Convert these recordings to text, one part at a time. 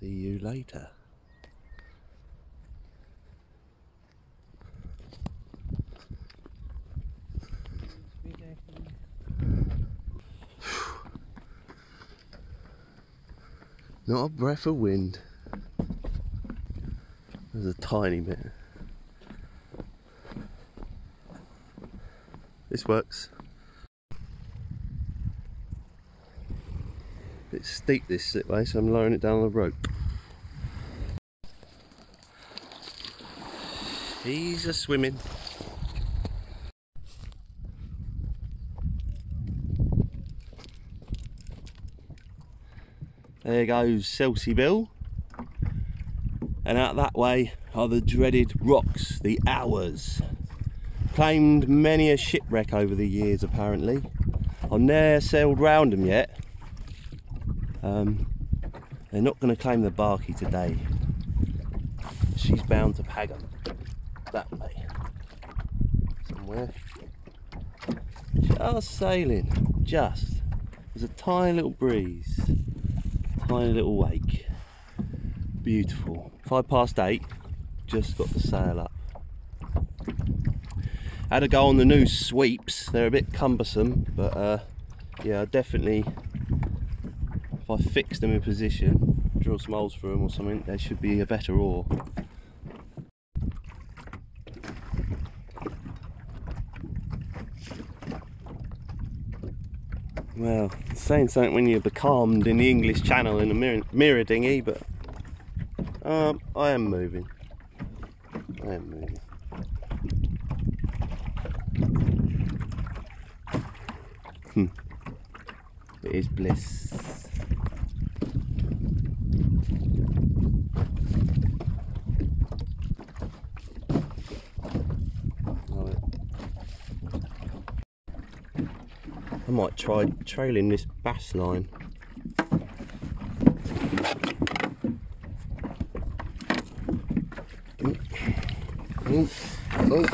See you later. Not a breath of wind. There's a tiny bit. This works. Bit steep this slipway, so I'm lowering it down the rope. He's are swimming. There goes Selsey Bill. And out that way are the dreaded rocks, the Owers. Claimed many a shipwreck over the years apparently. I've never sailed round them yet. Um, they're not going to claim the Barky today. She's bound to Pagham. That way. Somewhere. Just sailing. Just. There's a tiny little breeze tiny little wake. Beautiful. Five past eight, just got the sail up. Had to go on the new sweeps, they're a bit cumbersome, but uh, yeah, definitely, if I fix them in position, drill some holes through them or something, they should be a better oar. Well, saying something when you're becalmed in the English Channel in a mirror, mirror dinghy, but um, I am moving. I am moving. Hmm. It is bliss. I might try trailing this bass line. Oh, oh.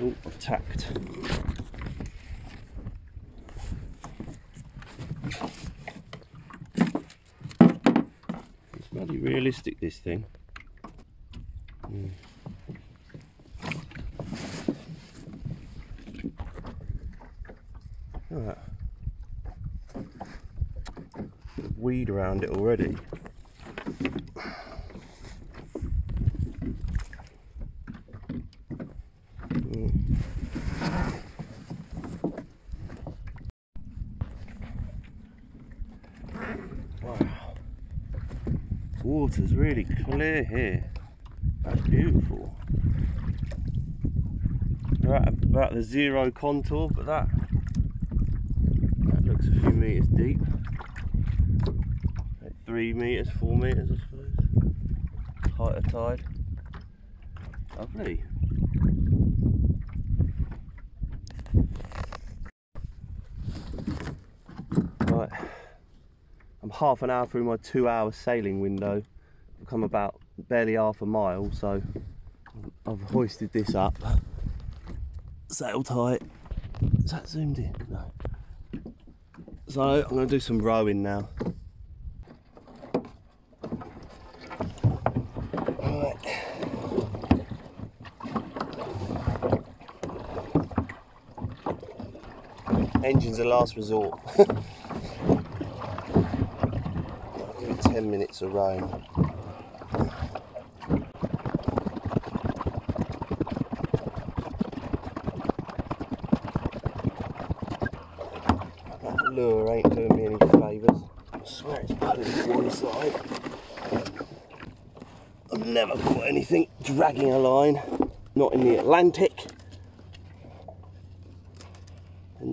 Oh, attacked. It's bloody realistic this thing. Mm. Look Weed around it already. Wow. Water's really clear here. That's beautiful. At about the zero contour, but that looks a few metres deep. Three metres, four metres I suppose. Height of tide. Lovely. Right. I'm half an hour through my two hour sailing window. I've come about barely half a mile, so I've hoisted this up. Sail tight. Is that zoomed in? No. So I'm going to do some rowing now. Engine's a last resort. give it 10 minutes of rowing. lure ain't doing me any favours. I swear it's pulling to one side. I've never caught anything dragging a line, not in the Atlantic and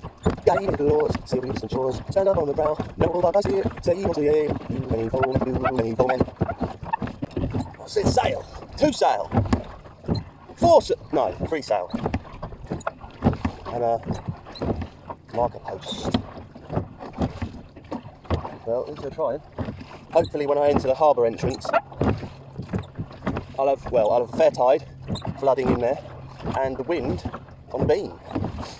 Guided doors, sail reefs and shores, stand up on the brow. noble that I see it, sail to yea, do many foemen, do many foemen. What's it? Sail, two sail, four, sa- no, three sail, and a marker post. Well, at least we're trying. Hopefully, when I enter the harbour entrance, I'll have well, I'll have a fair tide flooding in there, and the wind on the beam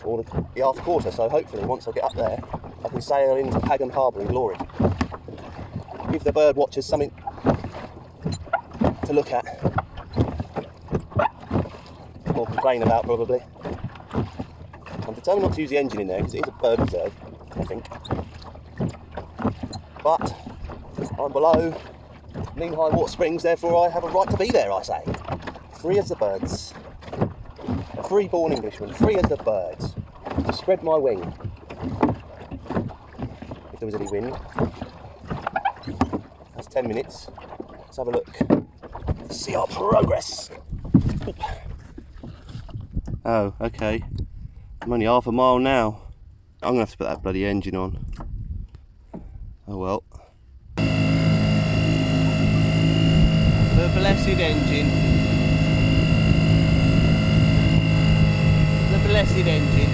or the, half quarter. So hopefully, once I get up there, I can sail into Pagham Harbour in glory. Give the bird watchers something to look at, or complain about probably. I'm determined not to use the engine in there because it is a bird reserve, I think. But I'm below mean high water springs, therefore I have a right to be there, I say. Free as the birds. Free born Englishman, free as the birds. To spread my wing. If there was any wind. That's 10 minutes. Let's have a look. See our progress. Oh, okay. I'm only half a mile now. I'm gonna have to put that bloody engine on. Oh well. The blessed engine. Blessed engine.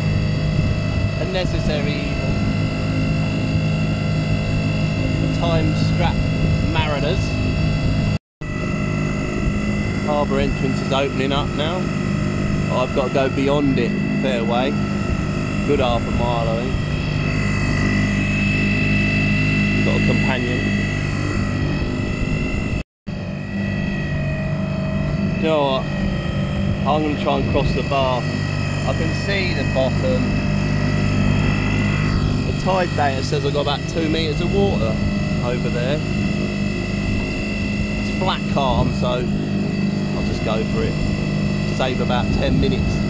A necessary evil. Time-strapped mariners. Harbour entrance is opening up now. I've got to go beyond it, fair way. Good half a mile, I think. Got a companion. you know what? I'm going to try and cross the bar. I can see the bottom. The tide data says I've got about two metres of water over there. It's flat calm, so I'll just go for it. Save about 10 minutes.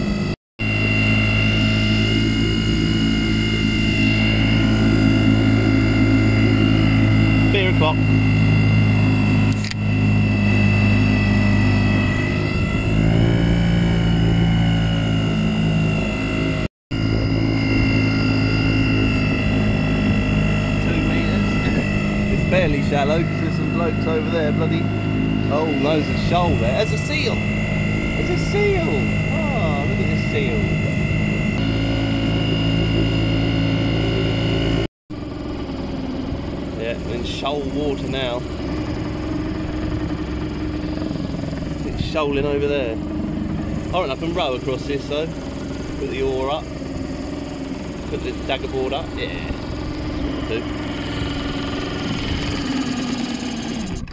Beer o'clock. two metres. it's fairly shallow because there's some blokes over there, bloody. Oh, no, there's a shoal there. There's a seal! There's a seal! Oh, look at this seal. Yeah, in shoal water now. It's shoaling over there. Reckon I can row across this though. Put the oar up. Put the dagger board up. Yeah. Do.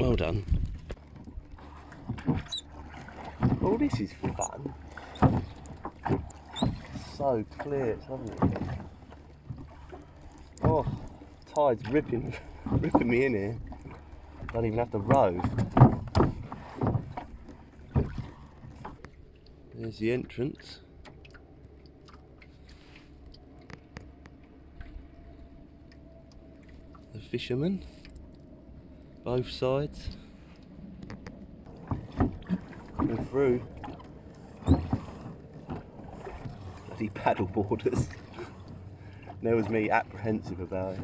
Well done. Oh, this is fun. So clear, it's lovely. Oh, tide's ripping, ripping me in here. Don't even have to row. There's the entrance. the fishermen, both sides, and through. Bloody paddle boarders. there was me apprehensive about it.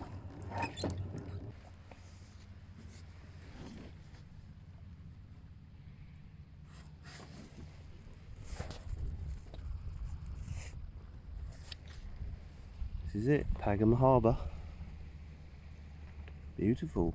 This is it, Pagham Harbour. Beautiful.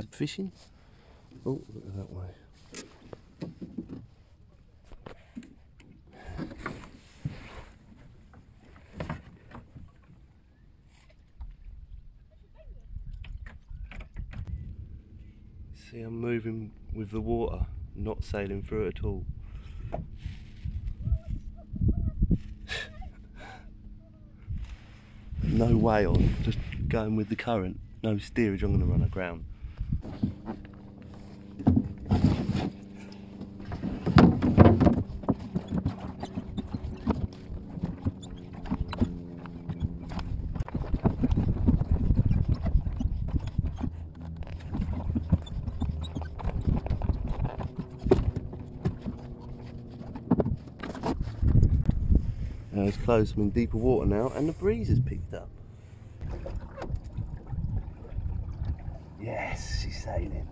crab fishing. Oh, look at that way. See, I'm moving with the water, not sailing through it at all. no way on, just going with the current. No steerage, I'm going to run aground. Close, I'm in deeper water now, and the breeze has picked up. Yes, she's sailing.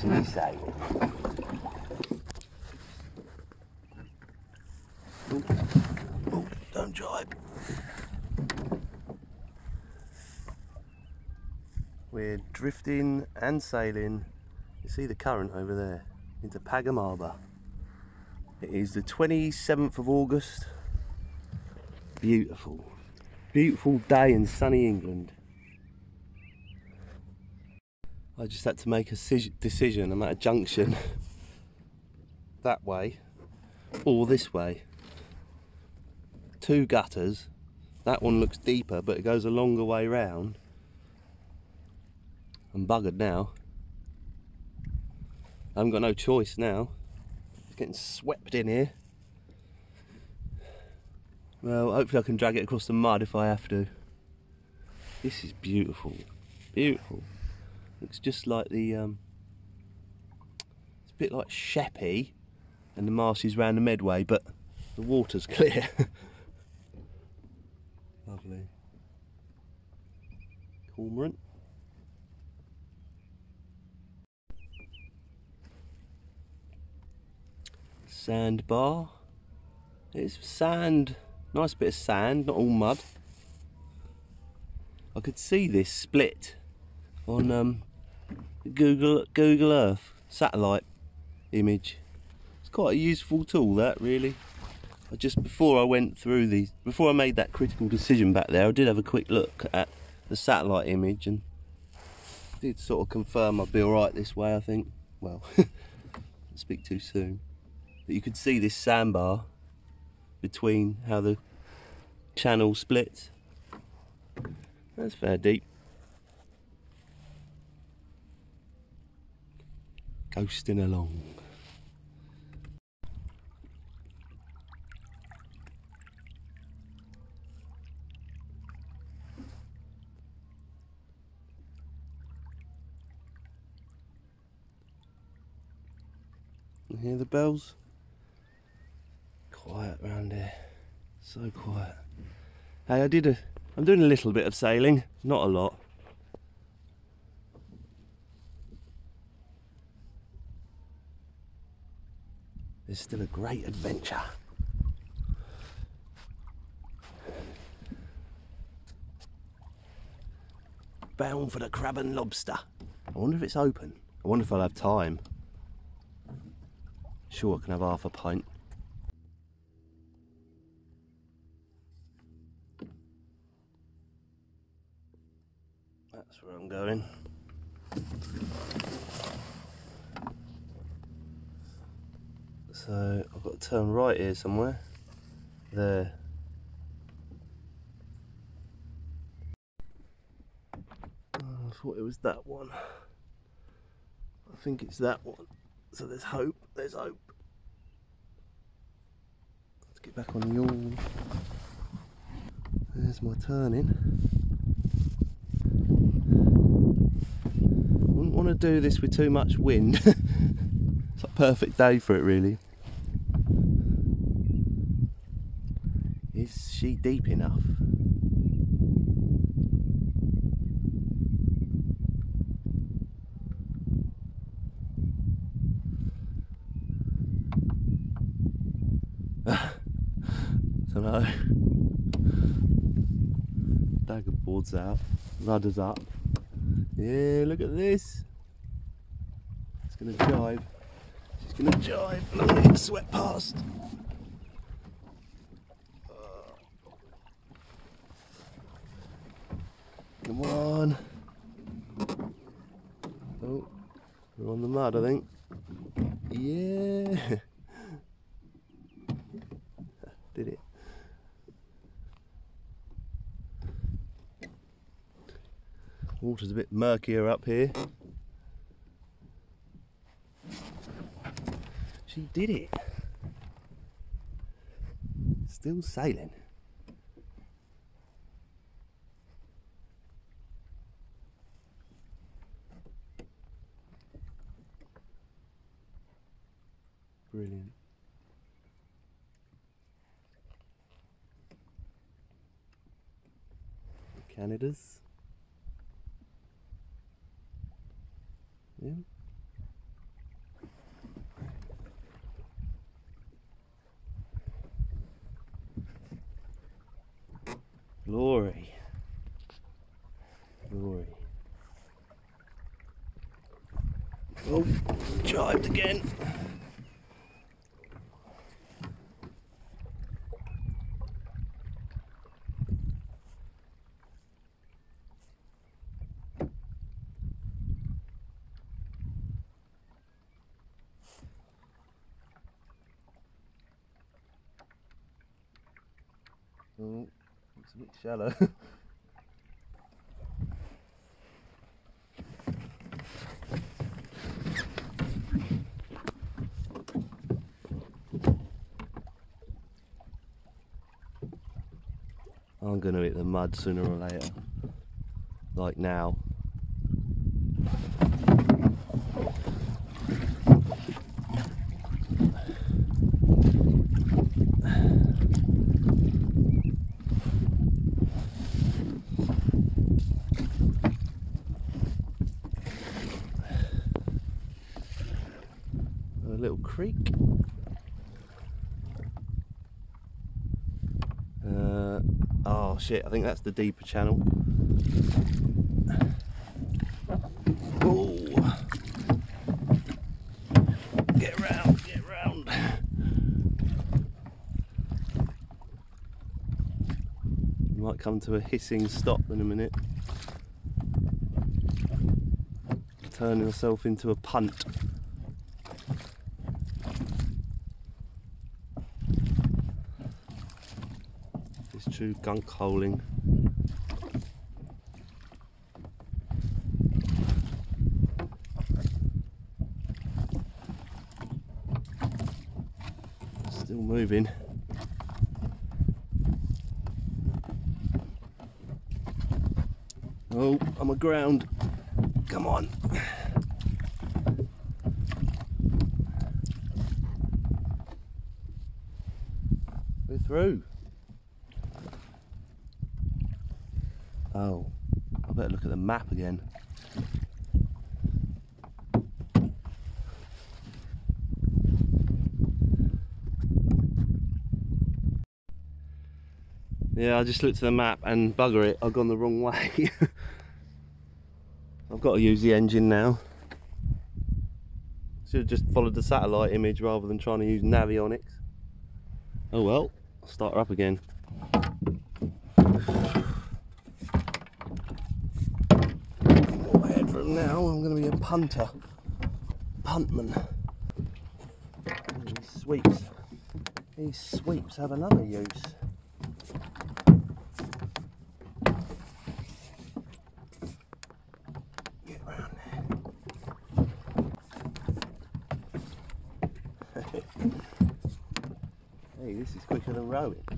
She's sailing. Oh, don't jibe. We're drifting and sailing. You see the current over there into Pagham Harbour. It is the 27th of August. Beautiful. Beautiful day in sunny England. I just had to make a decision. I'm at a junction that way or this way. Two gutters. That one looks deeper, but it goes a longer way round. I'm buggered now. I haven't got no choice now. It's getting swept in here. Well, hopefully I can drag it across the mud if I have to. This is beautiful. Beautiful. Looks just like the, um, it's a bit like Sheppey and the marshes round the Medway, but the water's clear. Lovely. Cormorant. Sandbar. It's sand, nice bit of sand, not all mud. I could see this split on um, Google Google Earth satellite image. It's quite a useful tool that really. I just before I went through these, before I made that critical decision back there, I did have a quick look at the satellite image and did sort of confirm I'd be alright this way I think. Well, speak too soon. You could see this sandbar between how the channel splits. That's fair deep. Coasting along. Hear the bells? Quiet around here. So quiet. Hey, I did a. I'm doing a little bit of sailing, not a lot. There's still a great adventure. Bound for the crab and lobster. I wonder if it's open. I wonder if I'll have time. Sure, I can have half a pint. Where going. So I've got to turn right here somewhere. There. Oh, I thought it was that one. I think it's that one. So there's hope, there's hope. Let's get back on the yawl. There's my turning. Want to do this with too much wind. it's a perfect day for it really. Is she deep enough? don't know. Dagger boards out, rudders up. Yeah, look at this going to jibe. She's going to jibe and I'm going to sweat past. Uh. Come on. Oh, we're on the mud, I think. Yeah. Did it. Water's a bit murkier up here. She did it. Still sailing. Brilliant. Canada's. Yeah. Glory. Glory. Oh, jibed again. Oh, it's a bit shallow. I'm gonna hit the mud sooner or later. Like now. A little creek. Uh, oh shit, I think that's the deeper channel. Oh. Get get round. You might come to a hissing stop in a minute. Turn yourself into a punt. True gunk holing. Still moving. Oh, I'm aground. Come on. We're through. Oh, I better look at the map again. Yeah, I just looked at the map and bugger it, I've gone the wrong way. I've got to use the engine now. Should have just followed the satellite image rather than trying to use Navionics. Oh well, I'll start her up again. Ahead from now, I'm going to be a punter, puntman. These sweeps, these sweeps have another use. Get round there. hey, this is quicker than rowing.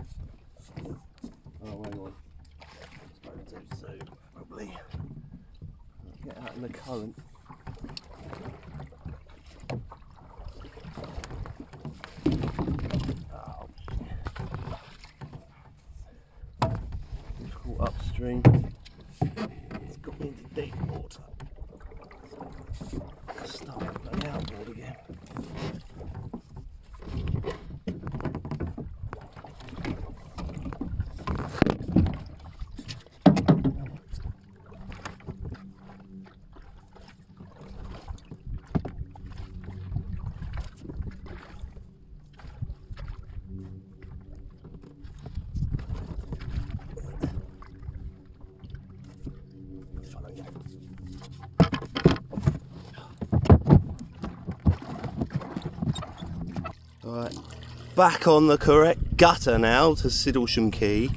Back on the correct gutter now to Sidlesham Quay.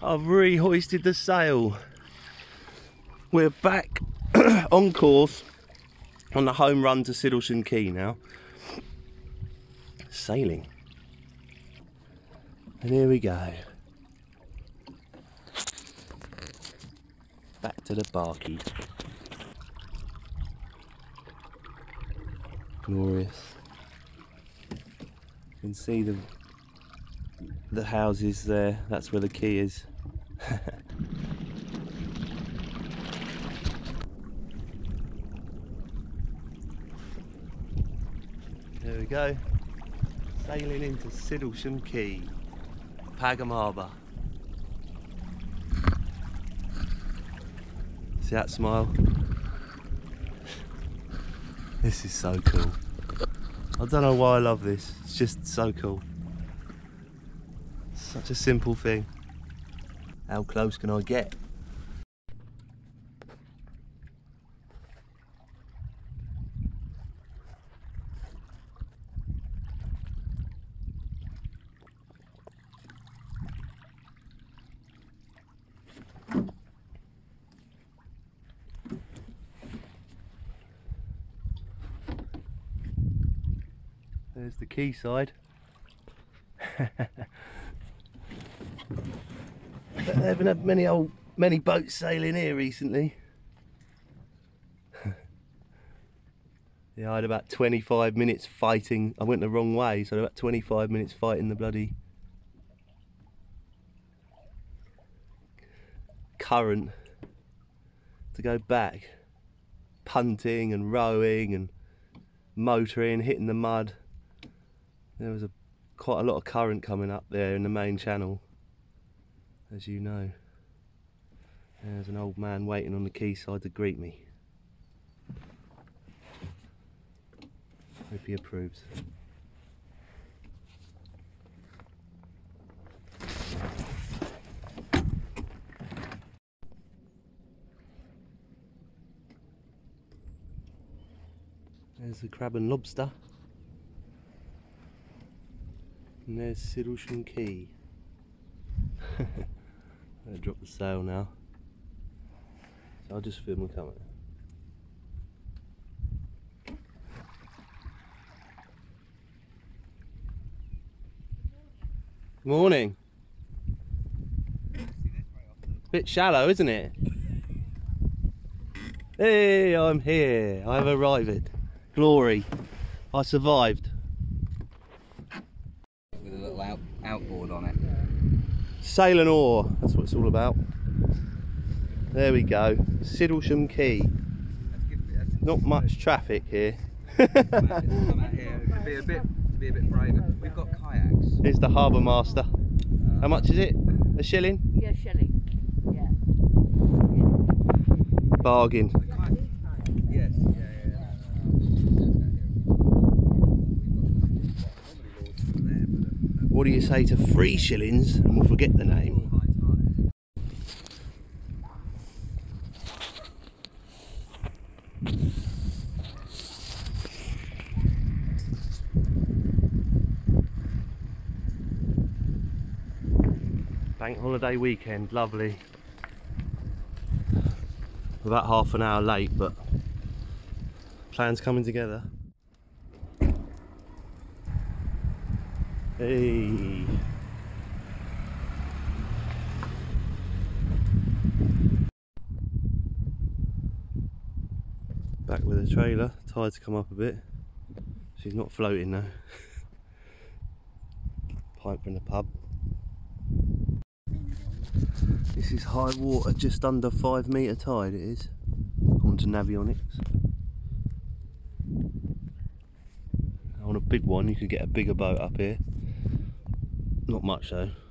I've re-hoisted the sail. We're back on course on the home run to Sidlesham Quay now. Sailing. And here we go. Back to the barky. Glorious. You can see the the houses there. That's where the quay is. there we go. Sailing into Sidlesham Quay, Pagham Harbour. See that smile? This is so cool. I don't know why I love this. It's just so cool. Such a simple thing. How close can I get? Quayside. They haven't had many old many boats sailing here recently. yeah, I had about 25 minutes fighting. I went the wrong way, so about 25 minutes fighting the bloody current to go back. Punting and rowing and motoring, hitting the mud. There was a quite a lot of current coming up there in the main channel as you know. There's an old man waiting on the quayside to greet me. Hope he approves. There's the crab and lobster. And there's Sidlesham Quay. I'm gonna drop the sail now. So I'll just film the coming. Morning. Bit shallow, isn't it? Hey, I'm here. I've arrived. Glory. I survived. with a little out, outboard on it. Sail and oar, that's what it's all about. There we go. Sidlesham Quay. Let's give it, let's Not much traffic here. come out, come out here. To be a bit, to be a bit braver. We've got kayaks. Here's the harbour master. How much is it? A shilling? Yeah, shilling. Yeah. Bargain. The kayak. Yes. Yeah. Yeah. yeah. What do you say to three shillings and we'll forget the name? Bank holiday weekend, lovely. About half an hour late, but plans coming together. Hey. Back with the trailer, tide's come up a bit. She's not floating now. Pipe from the pub. This is high water, just under five metre tide it is, according to Navionics. On a big one you could get a bigger boat up here. Not much though.